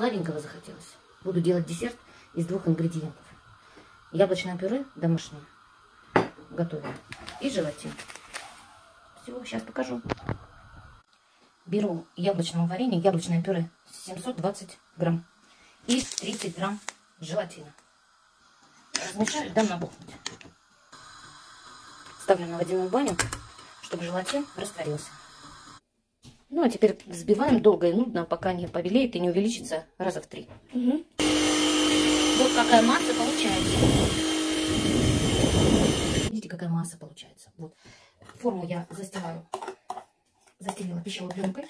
сладенького захотелось. Буду делать десерт из двух ингредиентов. Яблочное пюре домашнее. Готовим. И желатин. Все, сейчас покажу. Беру яблочного варенья, яблочное пюре 720 грамм и 30 грамм желатина. Размешаю, дам набухнуть. Ставлю на водяную баню, чтобы желатин растворился. Ну, а теперь взбиваем долго и нудно, пока не повелеет и не увеличится раза в три. Угу. Вот какая масса получается. Видите, какая масса получается. Вот. Форму я застилаю. Застелила пищевой пленкой.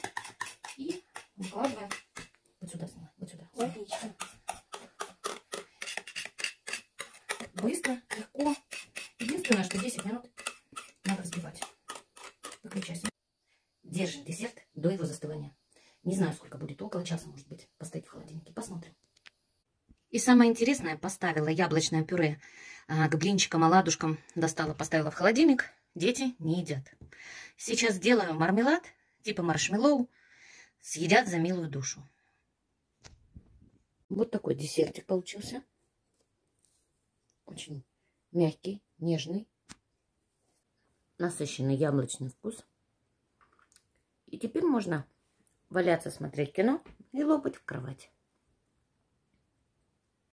И выкладываю вот сюда. Вот сюда. Отлично. Быстро, легко. Единственное, что 10 минут надо взбивать. Выключайся. Держит десерт до его застывания. Не знаю, сколько будет, около часа, может быть, постоять в холодильнике. Посмотрим. И самое интересное, поставила яблочное пюре а, к блинчикам, оладушкам. Достала, поставила в холодильник. Дети не едят. Сейчас сделаю мармелад, типа маршмеллоу. Съедят за милую душу. Вот такой десертик получился. Очень мягкий, нежный. Насыщенный яблочный вкус. И теперь можно валяться, смотреть кино и лопать в кровать.